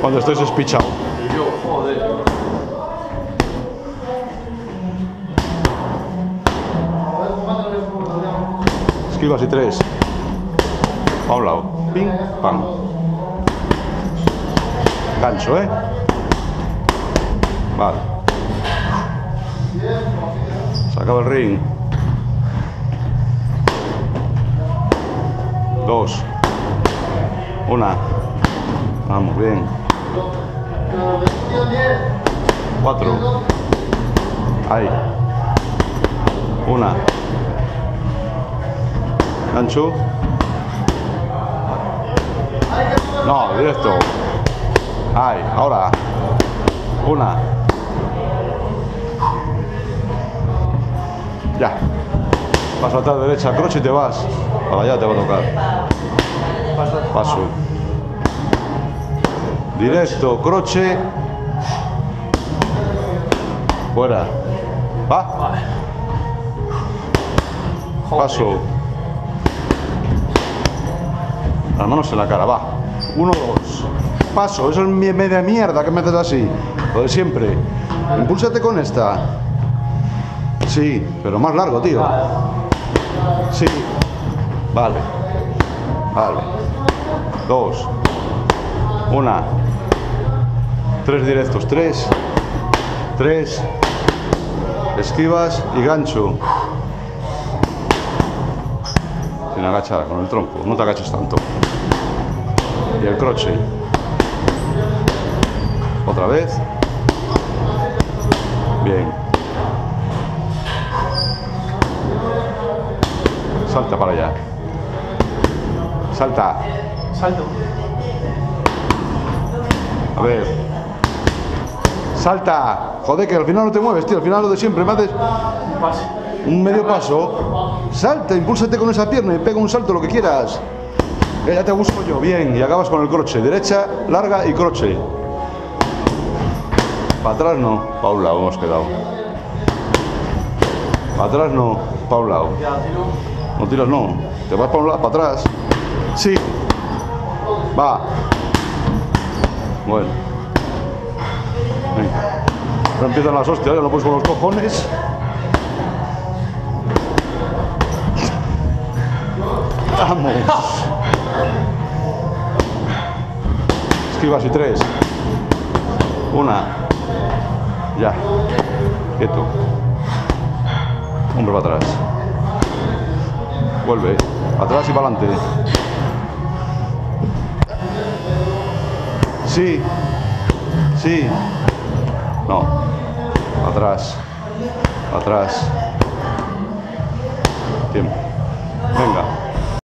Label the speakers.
Speaker 1: cuando estés espichado. Esquivas y tres. A un lado. Ping, pam. Gancho, ¿eh? Vale. Se acaba el ring. Dos. Una. Vamos, bien. Cuatro. Ahí. Una. Gancho. No, directo. Ahí, ahora. Una. Ya. Vas a saltar derecha, croche y te vas. Para allá te va a tocar. Paso. Directo, croche. Fuera. Va. Paso. Las manos en la cara, va. Uno, dos. Paso, eso es media mierda que me haces así. Lo de siempre. Impúlsate con esta. Sí, pero más largo, tío. Sí. Vale. Vale. Dos. Una. Tres directos. Tres. Tres. Esquivas y gancho. Sin agachar, con el tronco. No te agaches tanto. Y el croche. Otra vez. Bien. Salta para allá. Salta.
Speaker 2: Salto.
Speaker 1: A ver. Salta. Joder, que al final no te mueves, tío. Al final lo de siempre. Me haces un medio paso. Salta, impúlsate con esa pierna y pega un salto, lo que quieras. Ya te busco yo. Bien. Y acabas con el croche. Derecha, larga y croche. Para atrás no. Lado hemos quedado. Para atrás no.
Speaker 2: Tiro.
Speaker 1: No tiras, no. Te vas para un para atrás. Sí. Va. Bueno. Venga. Ahora empiezan las hostias, ya lo pones con los cojones. Vamos. Esquivas y tres. Una. Ya. Quieto. Hombre para atrás. Vuelve. Atrás y para adelante. Sí. Sí. No. Atrás. Atrás. Tiempo. Venga.